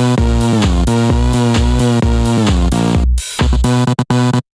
Bye.